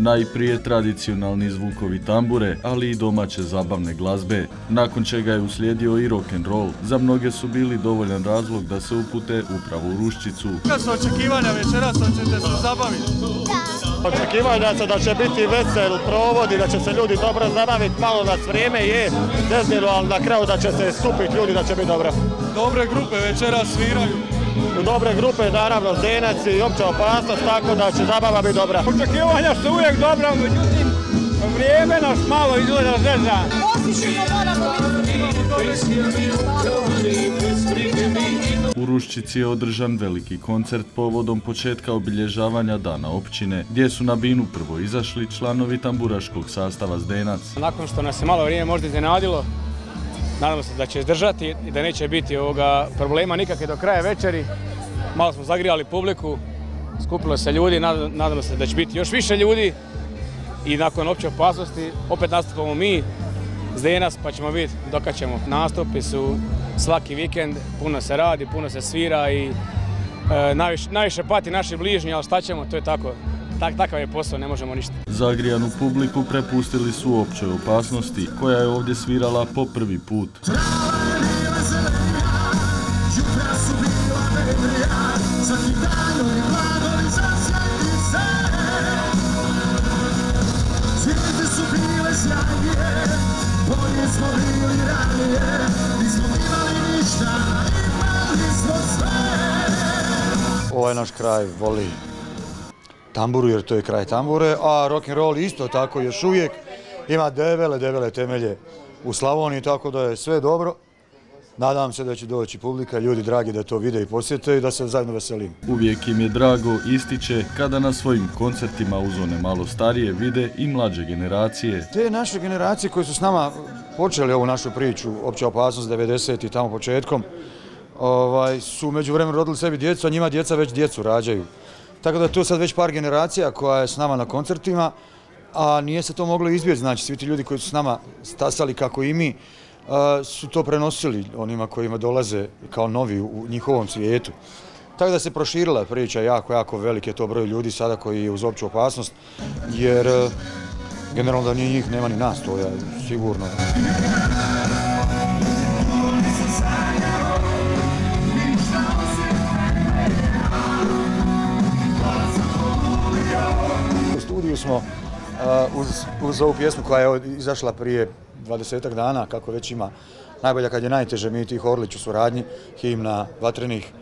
Najprije tradicionalni zvukovi tambure, ali i domaće zabavne glazbe, nakon čega je uslijedio i rock and roll. Za mnoge su bili dovoljan razlog da se upute upravo u Ruščicu. Kad su očekivanja večeras, hoćete se zabaviti? Očekivanja se da će biti vesel provod i da će se ljudi dobro zabaviti, malo nas vrijeme je zeznilo, ali na kraju da će se skupiti ljudi, da će biti dobro. Dobre grupe večeras sviraju. U dobre grupe, naravno, Zdenac i opća opasnost, tako da će zabava biti dobra. Očekivanja su uvijek dobra, međutim, vrijeme nas malo izgleda zezna. U Ruščici je održan veliki koncert povodom početka obilježavanja dana općine, gdje su na binu prvo izašli članovi tamburaškog sastava Zdenac. Nakon što nas je malo vrijeme možda iznenadilo, nadamo se da će izdržati i da neće biti ovoga problema nikakve do kraja večeri. Malo smo zagrijali publiku, skupilo se ljudi, nadamo se da će biti još više ljudi i nakon opće opasnosti opet nastupamo mi, Zdenac, pa ćemo vidjeti dok ćemo. Nastupi su svaki vikend, puno se radi, puno se svira i e, najviše, pati naši bližnji, ali šta ćemo, to je tako. Takav je posao, ne možemo ništa. Zagrijanu publiku prepustili su općoj opasnosti, koja je ovdje svirala po prvi put. Ovaj naš kraj voli tamburu jer to je kraj tambure, a rock and roll isto tako još uvijek ima debele, debele temelje u Slavoniji, tako da je sve dobro. Nadam se da će doći publika, ljudi dragi da to vide i posjete i da se zajedno veselim. Uvijek im je drago, ističe, kada na svojim koncertima uz one malo starije vide i mlađe generacije. Te naše generacije koje su s nama počeli ovu našu priču, opća opasnost 90 i tamo početkom, ovaj, su među vremenu rodili sebi djecu, a njima djeca već djecu rađaju. Tako da to sad već par generacija koja je s nama na koncertima, a nije se to moglo izbjeći, znači svi ti ljudi koji su s nama stasali kako i mi, su to prenosili onima kojima dolaze kao novi u njihovom svijetu. Tako da se proširila priča jako, jako velike to broj ljudi sada koji je uz opću opasnost, jer generalno da nije njih nema ni nas, to je sigurno. Studiju smo uz, uz ovu pjesmu koja je izašla prije dvadesetak dana, kako već ima najbolja kad je najteže, mi tih Orlić u suradnji, himna vatrenih.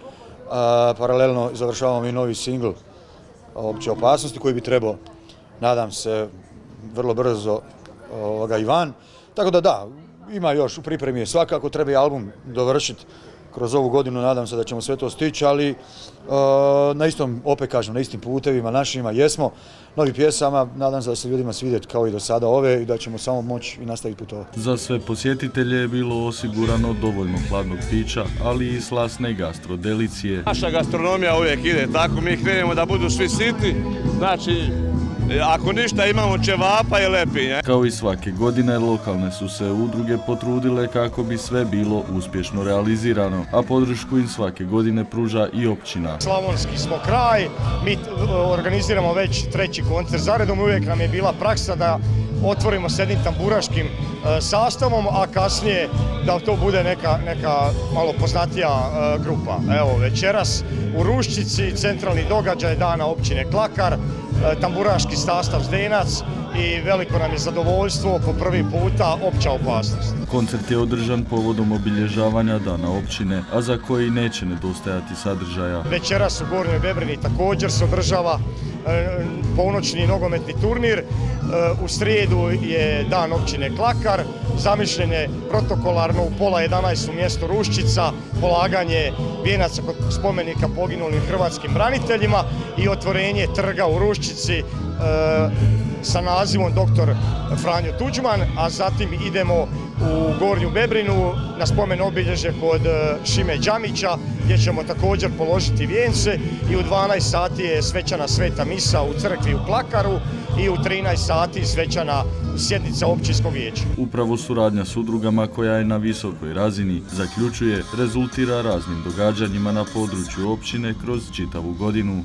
Paralelno završavamo i novi singl opće opasnosti koji bi trebao, nadam se, vrlo brzo ovoga, i van. Tako da da, ima još u pripremi svakako, treba i album dovršiti kroz ovu godinu, nadam se da ćemo sve to stići, ali e, na istom, opet kažem, na istim putevima našima jesmo, novi pjesama, nadam se da se ljudima svidjeti kao i do sada ove i da ćemo samo moći i nastaviti putovati. Za sve posjetitelje je bilo osigurano dovoljno hladnog pića, ali i slasne gastrodelicije. Naša gastronomija uvijek ide tako, mi krenemo da budu svi siti, znači ako ništa imamo čevapa i lepinje. Kao i svake godine, lokalne su se udruge potrudile kako bi sve bilo uspješno realizirano, a podršku im svake godine pruža i općina. Slavonski smo kraj, mi organiziramo već treći koncert zaredom, uvijek nam je bila praksa da otvorimo s jednim tamburaškim e, sastavom, a kasnije da to bude neka, neka malo poznatija e, grupa. Evo, večeras u Ruščici, centralni događaj dana općine Klakar, E, tamburaški sastav Zdenac i veliko nam je zadovoljstvo po prvi puta opća opasnost. Koncert je održan povodom obilježavanja dana općine, a za koji neće nedostajati sadržaja. Večeras u Gornjoj Bebrini također se održava e, ponoćni nogometni turnir. E, u srijedu je dan općine Klakar, zamišljen je protokolarno u pola 11 u mjestu Ruščica, polaganje vijenaca kod spomenika poginulim hrvatskim braniteljima i otvorenje trga u Ruščici e, sa nazivom dr. Franjo Tuđman, a zatim idemo u Gornju Bebrinu na spomen obilježje kod e, Šime Đamića gdje ćemo također položiti vijence i u 12 sati je svećana sveta misa u crkvi u Klakaru i u 13 sati svečana sjednica općinskog vijeća. Upravo suradnja s udrugama koja je na visokoj razini zaključuje rezultira raznim događanjima na području općine kroz čitavu godinu.